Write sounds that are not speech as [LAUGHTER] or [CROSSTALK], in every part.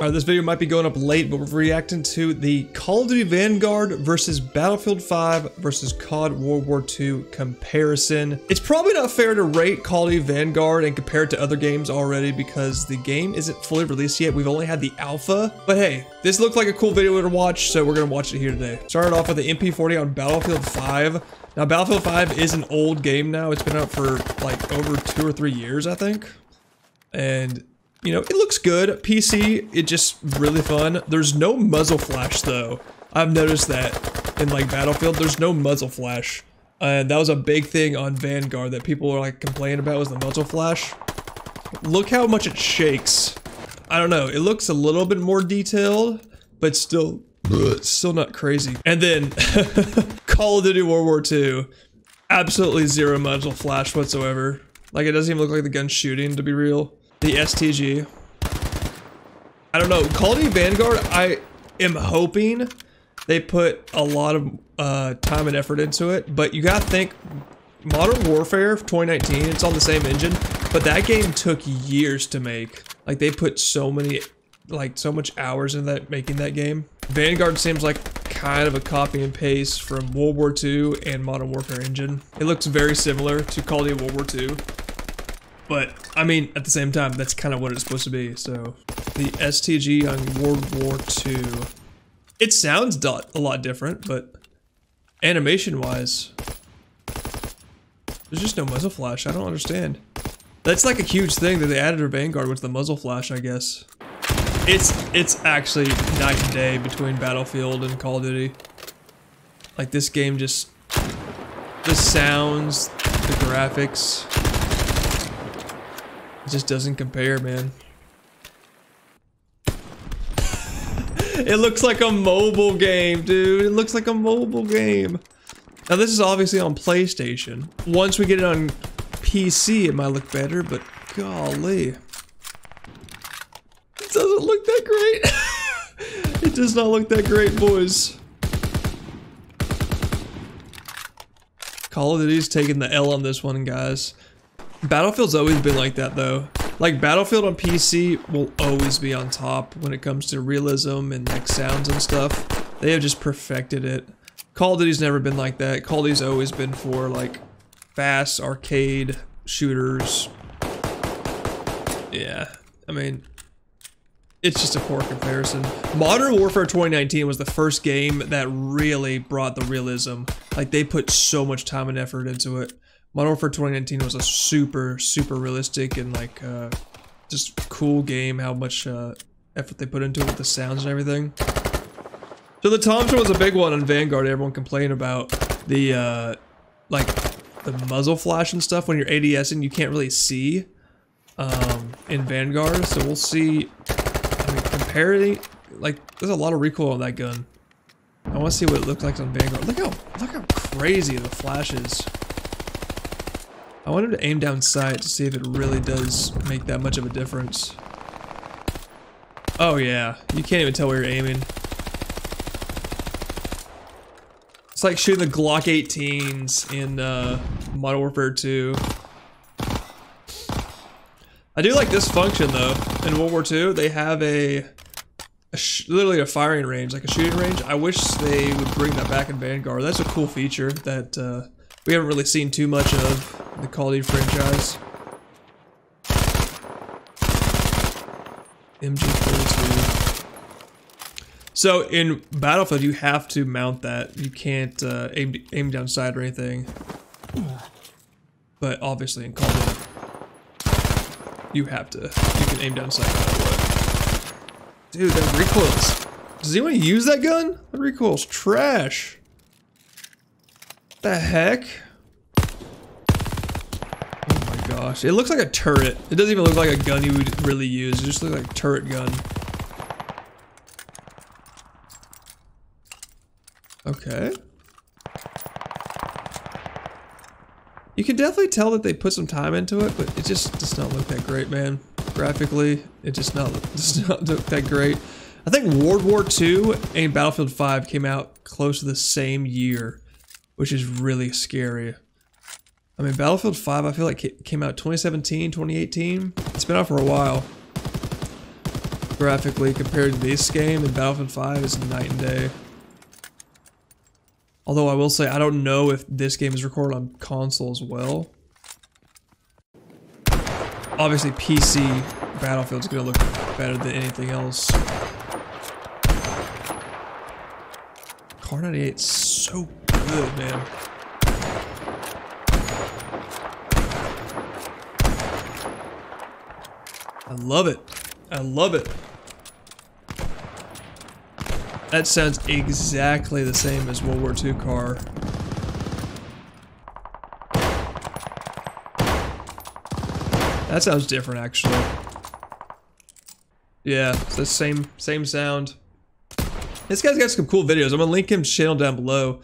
Alright, this video might be going up late, but we're reacting to the Call of Duty Vanguard versus Battlefield 5 versus COD World War II comparison. It's probably not fair to rate Call of Duty Vanguard and compare it to other games already because the game isn't fully released yet. We've only had the alpha. But hey, this looked like a cool video to watch, so we're going to watch it here today. Started off with the MP40 on Battlefield 5. Now, Battlefield 5 is an old game now. It's been out for like over two or three years, I think. And you know, it looks good. PC, it just really fun. There's no muzzle flash though. I've noticed that in like Battlefield, there's no muzzle flash. And that was a big thing on Vanguard that people were like complaining about was the muzzle flash. Look how much it shakes. I don't know, it looks a little bit more detailed, but still, still not crazy. And then [LAUGHS] Call of Duty World War II, absolutely zero muzzle flash whatsoever. Like it doesn't even look like the gun's shooting to be real the STG. I don't know. Of Vanguard, I am hoping they put a lot of uh, time and effort into it, but you gotta think Modern Warfare 2019, it's on the same engine, but that game took years to make. Like they put so many, like so much hours in that making that game. Vanguard seems like kind of a copy and paste from World War II and Modern Warfare engine. It looks very similar to Call of Duty World War II. But, I mean, at the same time, that's kind of what it's supposed to be, so. The STG on World War II. It sounds a lot different, but animation-wise, there's just no muzzle flash. I don't understand. That's like a huge thing that they added to Vanguard with the muzzle flash, I guess. It's it's actually night and day between Battlefield and Call of Duty. Like this game just the sounds, the graphics, it just doesn't compare, man. it looks like a mobile game, dude. It looks like a mobile game. Now, this is obviously on PlayStation. Once we get it on PC, it might look better, but golly. It doesn't look that great. [LAUGHS] it does not look that great, boys. Call of Duty's taking the L on this one, guys. Battlefield's always been like that though. Like Battlefield on PC will always be on top when it comes to realism and like sounds and stuff. They have just perfected it. Call of Duty's never been like that. Call of Duty's always been for like fast arcade shooters. Yeah, I mean, it's just a poor comparison. Modern Warfare 2019 was the first game that really brought the realism. Like they put so much time and effort into it. Modern Warfare 2019 was a super, super realistic and like uh, just cool game. How much uh, effort they put into it with the sounds and everything. So the Thompson was a big one on Vanguard. Everyone complained about the uh, like the muzzle flash and stuff when you're ADSing. You can't really see um, in Vanguard. So we'll see. I mean, comparing like there's a lot of recoil on that gun. I want to see what it looks like on Vanguard. Look how look how crazy the flash is. I wanted to aim down sight to see if it really does make that much of a difference. Oh yeah, you can't even tell where you're aiming. It's like shooting the Glock 18s in uh, Modern Warfare 2. I do like this function though. In World War II, they have a, a literally a firing range, like a shooting range. I wish they would bring that back in Vanguard. That's a cool feature that uh, we haven't really seen too much of the Call of Duty franchise. MG42. So in Battlefield, you have to mount that. You can't uh, aim aim down sight or anything. But obviously in Call of Duty, you have to. You can aim down what. Dude, that recoils. Does anyone use that gun? That recoil's trash. The heck? Oh my gosh. It looks like a turret. It doesn't even look like a gun you would really use. It just looks like a turret gun. Okay. You can definitely tell that they put some time into it, but it just does not look that great, man. Graphically, it just not [LAUGHS] does not look that great. I think World War II and Battlefield 5 came out close to the same year which is really scary. I mean, Battlefield 5, I feel like it came out 2017, 2018. It's been out for a while. graphically compared to this game and Battlefield 5 is night and day. Although I will say, I don't know if this game is recorded on console as well. Obviously, PC Battlefield's gonna look better than anything else. Kar 98's so good, man. I love it. I love it. That sounds exactly the same as World War II Kar. That sounds different, actually. Yeah, it's the same same sound. This guy's got some cool videos. I'm gonna link him channel down below,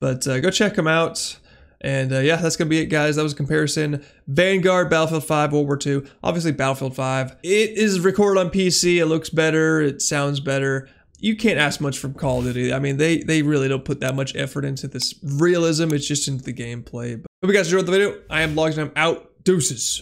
but uh, go check them out. And uh, yeah, that's gonna be it, guys. That was a comparison. Vanguard, Battlefield 5, World War II. Obviously, Battlefield 5. It is recorded on PC. It looks better. It sounds better you can't ask much from Call of Duty. I mean, they they really don't put that much effort into this realism. It's just into the gameplay. But hope you guys enjoyed the video. I am Logz and I'm out. Deuces.